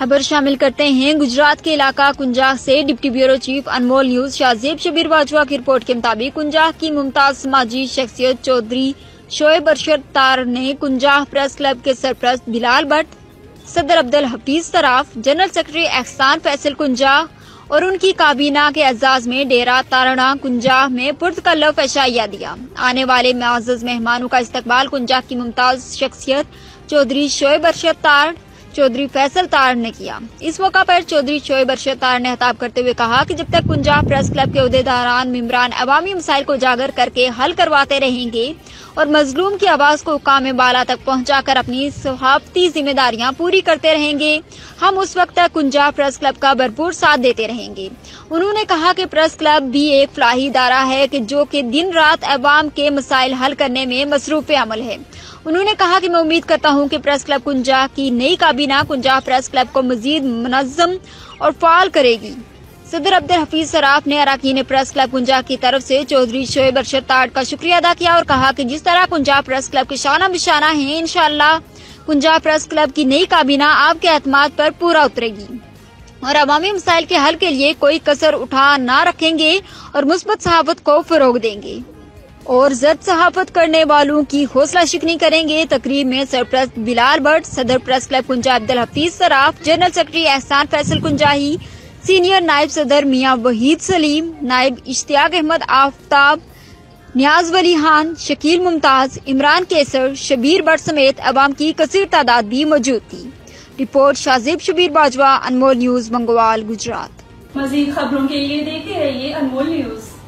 खबर शामिल करते हैं। गुजरात के इलाका कुंजाह से deputy bureau chief Anmol news Shahzeb Shabbir Bajwa की रिपोर्ट के मुताबिक कुंजाह की मुमताज़ समाजी शख्सियत चौधरी शोएब अरशद तार ने कुंजाह प्रेस क्लब के सरप्रस्त बिलाल भट्ट, सदर अब्दुल हफीज तराफ जनरल सेक्रेटरी एहसान फैसल कुंजाह और उनकी काबीना के एजाज में डेरा तारणा कुंजाह में पुरतकल्लफ एशाइया दिया। आने वाले माजज मेहमानों का इस्तकबाल कुंजाह की मुमताज़ शख्सियत चौधरी शोएब अरशद तार चौधरी फैसल तार ने किया। इस मौका पर चौधरी शोएब अरशद तार ने हताब करते हुए कहा कि जब तक पंजाब प्रेस क्लब के अहदेदारान मम्बरान अवामी मसाइल को उजागर करके हल करवाते रहेंगे और मजलूम की आवाज़ को काम बाला तक पहुंचाकर अपनी सहाफती जिम्मेदारियाँ पूरी करते रहेंगे, हम उस वक्त तक पंजाब प्रेस क्लब का भरपूर साथ देते रहेंगे। उन्होंने कहा कि प्रेस क्लब भी एक फलाही इदारा है कि जो कि दिन रात अवाम के मसाइल हल करने में मसरूफ अमल है। उन्होंने कहा कि मैं उम्मीद करता हूँ कि प्रेस क्लब कुंजा की नई काबीना कुंजा प्रेस क्लब को मजीद मनज़म और फाल करेगी। सदर अब्दुल हफीज सराफ ने अरकान प्रेस क्लब कुंजा की तरफ़ से चौधरी शोएब अरशद ताड़ का शुक्रिया अदा किया और कहा कि जिस तरह कुंजा प्रेस क्लब के शाना बिशाना है इनशाला कुंजा प्रेस क्लब की नई काबीना आपके अहतमाद पर पूरा उतरेगी। और अवामी मसाइल के हल के लिए कोई कसर उठा न रखेंगे और मुस्बत सहाफत को फरोग देंगे। और जद सहाफत करने वालों की हौसला शिकनी करेंगे, तकरीब में सरप्रस्त बिलाल भट्ट, सदर press club Kunjah Abdul Hafeez Sarraf, general secretary Ehsan Faisal Kunjahi, senior नायब सदर मियाँ वहीद सलीम, नायब इश्तियाक अहमद आफ्ताब, न्याज वली खान, शकील मुमताज़, इमरान केसर, शबीर भट्ट समेत अवाम की कसर तादाद भी मौजूद थी। Report Shahzeb Shabbir Bajwa, Anmol news Mangowal Gujrat. मजीद खबरों के लिए देखते रहिए अनमोल न्यूज़।